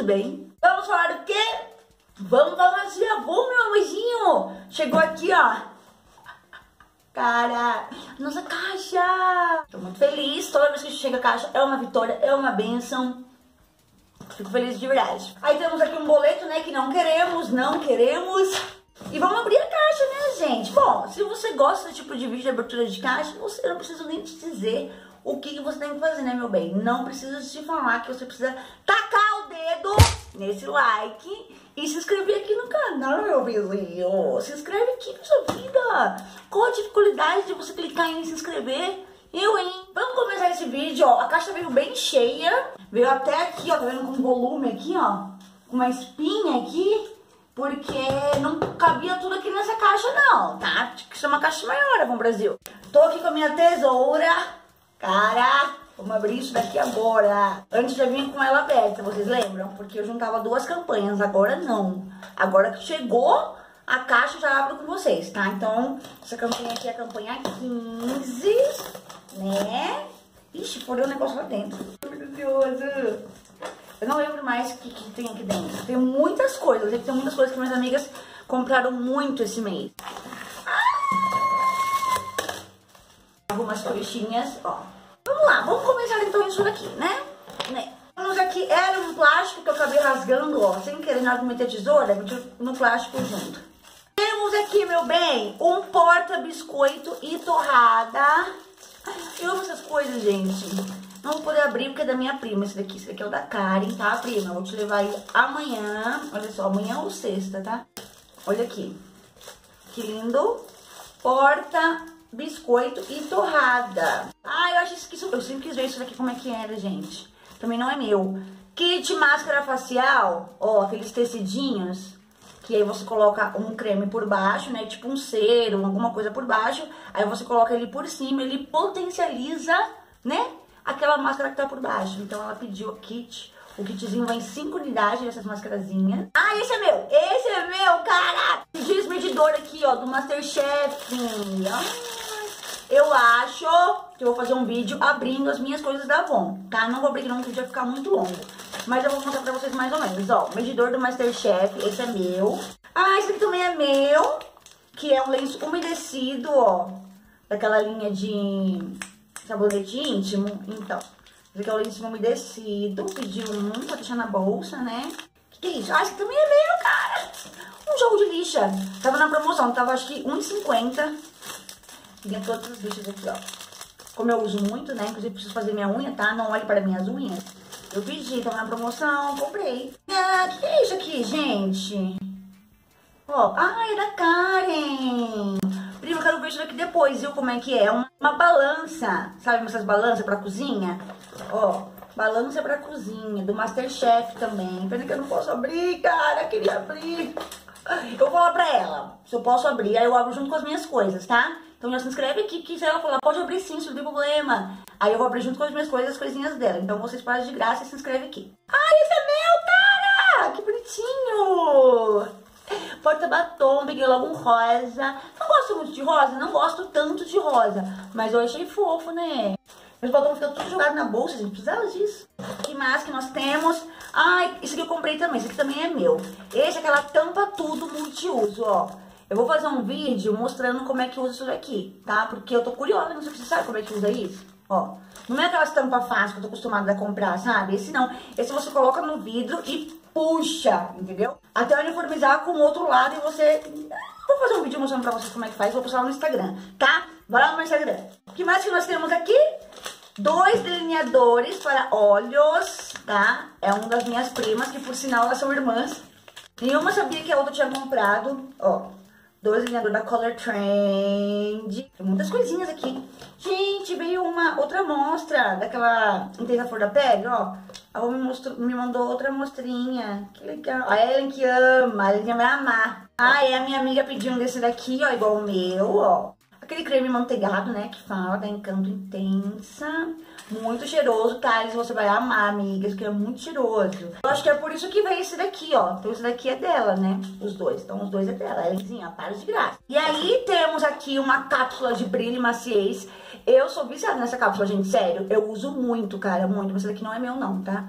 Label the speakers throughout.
Speaker 1: tudo bem? Vamos falar do quê? Vamos falar de avô, meu amorzinho! Chegou aqui, ó. Cara, nossa caixa! Tô muito feliz, toda vez que chega a caixa é uma vitória, é uma benção. Fico feliz de verdade. Aí temos aqui um boleto, né, que não queremos, não queremos. E vamos abrir a caixa, né, gente? Bom, se você gosta desse tipo de vídeo de abertura de caixa, você não precisa nem te dizer o que, você tem que fazer, né, meu bem? Não precisa te falar que você precisa tacar o dedo nesse like e se inscrever aqui no canal, meu vizinho. Se inscreve aqui sua vida. Qual a dificuldade de você clicar em se inscrever? Eu, hein? Vamos começar esse vídeo, ó. A caixa veio bem cheia. Veio até aqui, ó. Tá vendo com volume aqui, ó. Com uma espinha aqui. Porque não cabia tudo aqui nessa caixa, não, tá? Tinha que ser uma caixa maior, vamos Brasil. Tô aqui com a minha tesoura. Cara, vamos abrir isso daqui agora. Antes já vinha com ela aberta, vocês lembram? Porque eu juntava duas campanhas, agora não. Agora que chegou a caixa, já abro com vocês, tá? Então, essa campanha aqui é a campanha 15, né? Ixi, furou o negócio lá dentro. Delicioso. Eu não lembro mais o que, que, tem aqui dentro. Tem muitas coisas. Eu sei que tem muitas coisas que minhas amigas compraram muito esse mês. algumas coxinhas, ó. Vamos lá, vamos começar então isso daqui, né? né? Vamos aqui, era um plástico que eu acabei rasgando, ó, sem querer na meter tesoura, no plástico junto. Temos aqui, meu bem, um porta-biscoito e torrada. Eu amo essas coisas, gente. Não vou poder abrir porque é da minha prima esse daqui. Esse daqui é o da Karen, tá, prima? Vou te levar aí amanhã. Olha só, amanhã ou sexta, tá? Olha aqui. Que lindo. Porta biscoito e torrada. Ah, eu acho que eu sempre quis ver isso daqui como é que era, gente. Também não é meu. Kit máscara facial, ó, aqueles tecidinhos. Que aí você coloca um creme por baixo, né? Tipo um cero, alguma coisa por baixo. Aí você coloca ele por cima, ele potencializa, né? Aquela máscara que tá por baixo. Então ela pediu kit. O kitzinho vai em 5 unidades dessas máscarazinhas. Ah, esse é meu! Esse é meu, cara! Pedi esse medidor aqui, ó, do Masterchef. Ah, eu acho que eu vou fazer um vídeo abrindo as minhas coisas da Avon, tá? Não vou abrir não, porque vai ficar muito longo. Mas eu vou mostrar pra vocês mais ou menos, ó. Medidor do Masterchef, esse é meu. Ah, esse aqui também é meu, que é um lenço umedecido, ó. Daquela linha de sabonete íntimo. Então, esse aqui é o lenço umedecido. Pedi um pra deixar na bolsa, né? Que que é isso? Ah, esse aqui também é meu, cara! Um jogo de lixa. Tava na promoção, tava acho que R$1,50. Tem todos os bichos aqui, ó. Como eu uso muito, né? Inclusive, preciso fazer minha unha, tá? Não olhe para minhas unhas. Eu pedi, tava na promoção, comprei. Ah, o que é isso aqui, gente? Ó, ah, é da Karen. Prima, eu quero ver isso daqui depois, viu? Como é que é? Uma, uma balança. Sabe essas balanças pra cozinha? Ó, balança pra cozinha, do Masterchef também. Pena que eu não posso abrir, cara. Queria abrir. Eu vou falar pra ela se eu posso abrir, aí eu abro junto com as minhas coisas, tá? Então já se inscreve aqui, que se ela falar, pode abrir sim, não tem problema. Aí eu vou abrir junto com as minhas coisas, as coisinhas dela. Então vocês fazem de graça e se inscreve aqui. Ai, esse é meu, cara! Que bonitinho! Porta-batom, peguei logo um rosa. Não gosto muito de rosa, não gosto tanto de rosa. Mas eu achei fofo, né? Meus batom ficam tudo jogado na bolsa, gente. Precisava disso. que mais que nós temos? Ai, isso aqui eu comprei também. Esse aqui também é meu. Esse é aquela tampa tudo multiuso, ó. Eu vou fazer um vídeo mostrando como é que usa isso daqui, tá? Porque eu tô curiosa, não sei se você sabe como é que usa isso. Ó, não é aquela estampa fácil que eu tô acostumada a comprar, sabe? Esse não. Esse você coloca no vidro e puxa, entendeu? Até uniformizar com o outro lado e você... Vou fazer um vídeo mostrando pra vocês como é que faz, vou postar no Instagram, tá? Vai lá no meu Instagram. O que mais que nós temos aqui? Dois delineadores para olhos, tá? É uma das minhas primas, que por sinal elas são irmãs. Nenhuma sabia que a outra tinha comprado, ó. Dois delineadores da Color Trend. Tem muitas coisinhas aqui. Gente, veio uma outra amostra daquela intensa flor da pele, ó. A Rô me, mostrou, me mandou outra amostrinha. Que legal. A Ellen que ama, a Ellen vai amar. Ah, e a minha amiga pediu um desse daqui, ó, igual o meu, ó. Aquele creme manteigado, né, que fala da Encanto Intensa. Muito cheiroso, Thales, você vai amar, amigas, que é muito cheiroso. Eu acho que é por isso que veio esse daqui, ó. Então esse daqui é dela, né? Os dois. Então os dois é dela. Elzinha, para de graça. E aí temos aqui uma cápsula de brilho e maciez. Eu sou viciada nessa cápsula, gente, sério. Eu uso muito, cara, muito. Mas esse daqui não é meu, não, tá?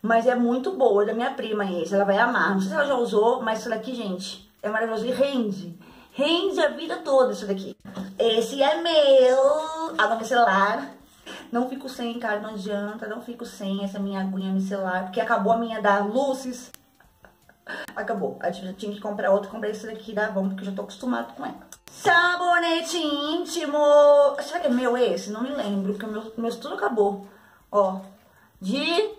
Speaker 1: Mas é muito boa, da minha prima esse. Ela vai amar. Não sei se ela já usou, mas isso daqui, gente, é maravilhoso. E rende. Rende a vida toda isso daqui. Esse é meu. Água micelar. Não fico sem, cara, não adianta. Não fico sem essa minha aguinha micelar. Porque acabou a minha da Lucis. Acabou. Já tinha que comprar outra. Comprei esse daqui da Avon, porque eu já tô acostumado com ela. Sabonete íntimo. Será que é meu esse? Não me lembro, porque o meu, meu tudo acabou. Ó, de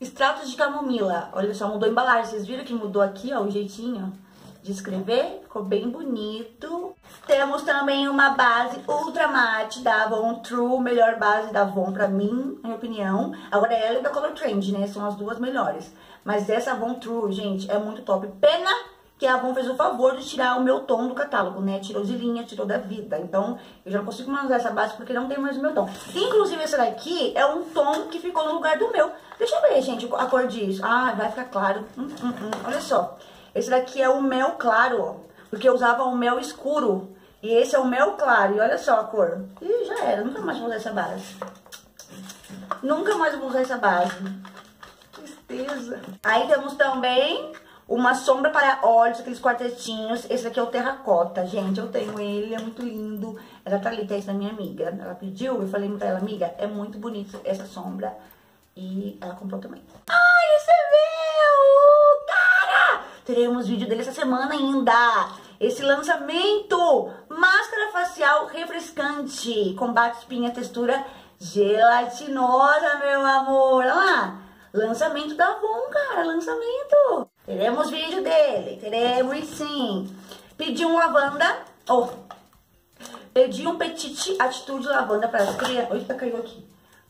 Speaker 1: extratos de camomila. Olha só, mudou a embalagem. Vocês viram que mudou aqui, ó, o jeitinho de escrever? Ficou bem bonito. Temos também uma base Ultra Matte da Avon True, melhor base da Avon pra mim, na minha opinião. Agora ela e da Color Trend, né? São as duas melhores. Mas essa Avon True, gente, é muito top. Pena que a Avon fez o favor de tirar o meu tom do catálogo, né? Tirou de linha, tirou da vida. Então, eu já não consigo mais usar essa base porque não tem mais o meu tom. Inclusive, esse daqui é um tom que ficou no lugar do meu. Deixa eu ver, gente, a cor disso. Ah, vai ficar claro. Hum, hum, hum. Olha só. Esse daqui é o mel claro, ó. Porque eu usava o mel escuro. E esse é o mel claro. E olha só a cor. Ih, já era. Nunca mais vou usar essa base. Nunca mais vou usar essa base. Tristeza. Aí temos também uma sombra para olhos, aqueles quartetinhos. Esse aqui é o terracota, gente. Eu tenho ele, é muito lindo. Ela ali, tá esse da minha amiga. Ela pediu, eu falei pra ela, amiga, é muito bonito essa sombra. E ela comprou também. Ai, esse! Cara! Teremos vídeo dele essa semana ainda. Esse lançamento, máscara facial refrescante, combate espinha, textura gelatinosa, meu amor. Olha lá, lançamento da Avon, cara, lançamento. Teremos vídeo dele, teremos sim. Pedi um lavanda, oh, pedi um petite atitude lavanda para as crianças. Oita, caiu aqui.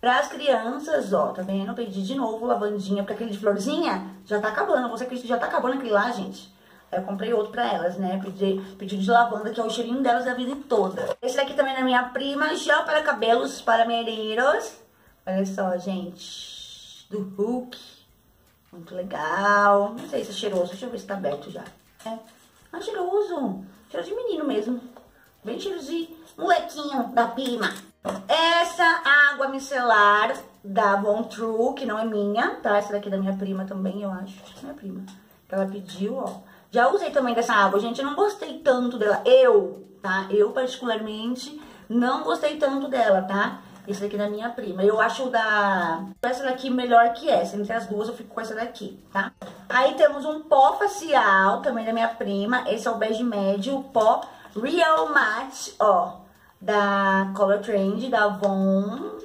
Speaker 1: Para as crianças, ó, tá vendo? Pedi de novo lavandinha, porque aquele de florzinha já tá acabando. Você acredita que já tá acabando aquele lá, gente? Aí eu comprei outro pra elas, né? Pedi, pedi de lavanda, que é o cheirinho delas a vida toda. Esse daqui também é da minha prima, gel para cabelos para mereiros. Olha só, gente. Do Hulk. Muito legal. Não sei se é cheiroso. Deixa eu ver se tá aberto já. É. Ah, cheiroso. Cheiro de menino mesmo. Bem cheiro de molequinho da prima. Essa água micelar da Von True, que não é minha, tá? Essa daqui é da minha prima também, eu acho. É minha prima. Que ela pediu, ó. Já usei também dessa água, gente. Eu não gostei tanto dela. Eu, tá? Eu, particularmente, não gostei tanto dela, tá? Esse daqui é da minha prima. Eu acho da essa daqui melhor que essa. Entre as duas eu fico com essa daqui, tá? Aí temos um pó facial, também da minha prima. Esse é o bege médio, o pó Real Matte, ó. Da Color Trend, da Avon.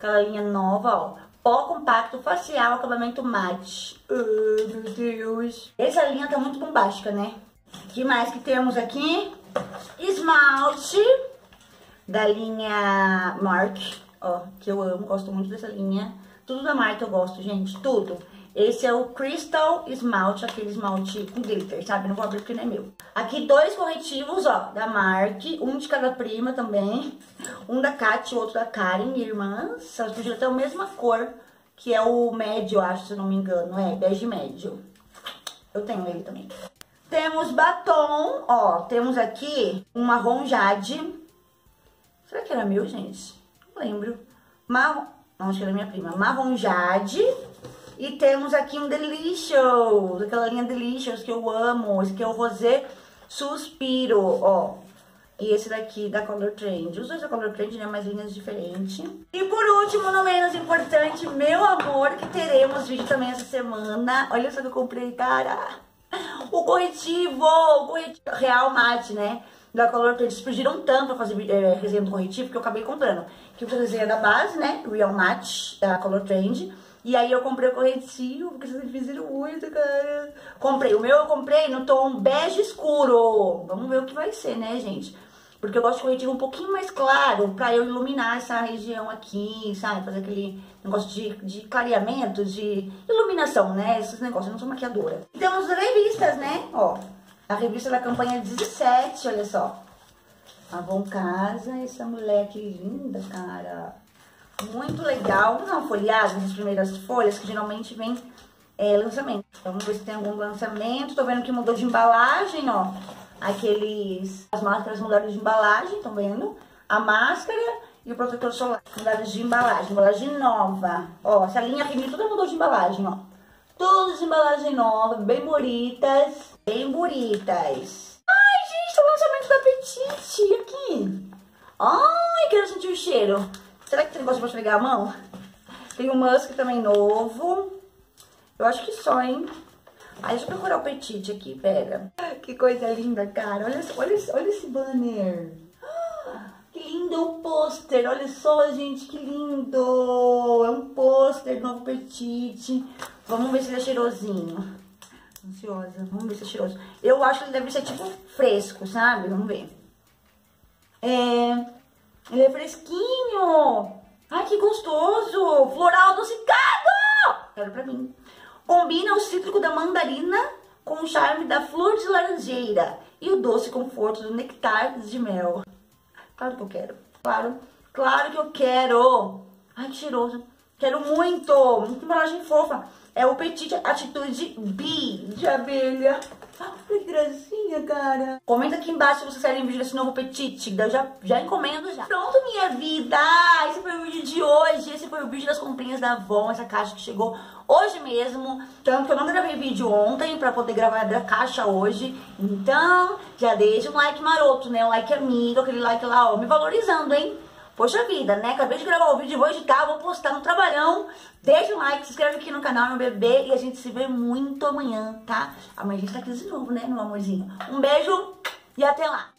Speaker 1: Aquela linha nova, ó. Pó compacto facial, acabamento mate. Oh, meu Deus. Essa linha tá muito bombástica, né? que mais que temos aqui? Esmalte da linha Mark, ó, que eu amo, gosto muito dessa linha. Tudo da marca eu gosto, gente, tudo. Esse é o Crystal Esmalte, aquele esmalte com glitter, sabe? Não vou abrir porque não é meu. Aqui dois corretivos, ó, da Mark, um de cada prima também. Um da Kat, outro da Karen, minha irmã. Elas podiam ter a mesma cor, que é o médio, acho, se não me engano. É, bege médio. Eu tenho ele também. Temos batom, ó, temos aqui um marrom jade Será que era meu, gente? Não lembro. Marrom... Não, acho que era minha prima. Marrom Jade. E temos aqui um Delicious. Aquela linha Delicious que eu amo. Esse aqui é o Rosé Suspiro, ó. E esse daqui da Color Trend. Os dois da Color Trend, né? Mas linhas diferentes. E por último, não menos importante, meu amor, que teremos vídeo também essa semana. Olha só que eu comprei, cara. O corretivo, o corretivo Real Mate, né? da Color que eles pediram tanto pra fazer é, resenha do corretivo que eu acabei comprando. Que eu fiz a resenha da base, né? Real Match, da Color Trend. E aí eu comprei o corretivo, porque vocês fizeram muito, cara. Comprei. O meu eu comprei no tom bege escuro. Vamos ver o que vai ser, né, gente? Porque eu gosto de corretivo um pouquinho mais claro, pra eu iluminar essa região aqui, sabe? Fazer aquele negócio de, de clareamento, de iluminação, né? Esses negócios, eu não sou maquiadora. E temos revistas, né? Ó, a revista da campanha 17, olha só. Avon Casa, essa mulher que linda, cara. Muito legal. Uma folhada nas primeiras folhas, que geralmente vem é, lançamento. Então, vamos ver se tem algum lançamento. Tô vendo que mudou de embalagem, ó. Aqueles... As máscaras mudaram de embalagem, estão vendo? A máscara e o protetor solar. Mudadas de embalagem, embalagem nova. Ó, essa linha Remy toda mudou de embalagem, ó. Todas de embalagem nova, bem bonitas. Bem bonitas. Ai, gente, o lançamento da Petite aqui. Ai, quero sentir o cheiro. Será que tem negócio pra pegar a mão? Tem o Musk também novo. Eu acho que só, hein? Aí deixa eu procurar o Petite aqui, pera. Que coisa linda, cara. Olha, olha, olha esse banner. Que lindo o pôster. Olha só, gente, que lindo. É um pôster novo Petite. Vamos ver se ele é cheirosinho. Ansiosa. Vamos ver se é cheiroso. Eu acho que ele deve ser tipo fresco, sabe? Vamos ver. É... Ele é fresquinho. Ai, que gostoso. Floral adocicado. Quero pra mim. Combina o cítrico da mandarina com o charme da flor de laranjeira e o doce conforto do nectar de mel. Claro que eu quero. Claro, claro que eu quero. Ai, que cheiroso. Quero muito. Que embalagem fofa. É o Petit Atitude B de abelha. Ah, que gracinha, cara. Comenta aqui embaixo se vocês querem vídeo desse novo Petit. Eu já, já encomendo já. Pronto, minha vida. Esse foi o vídeo de hoje. Esse foi o vídeo das comprinhas da Avon. Essa caixa que chegou hoje mesmo. Tanto que eu não gravei vídeo ontem pra poder gravar a caixa hoje. Então, já deixa um like maroto, né? Um like amigo, aquele like lá, ó, me valorizando, hein? Poxa vida, né? Acabei de gravar o vídeo, vou editar, vou postar no trabalhão. Deixa um like, se inscreve aqui no canal, meu bebê. E a gente se vê muito amanhã, tá? Amanhã a gente tá aqui de novo, né, meu amorzinho? Um beijo e até lá.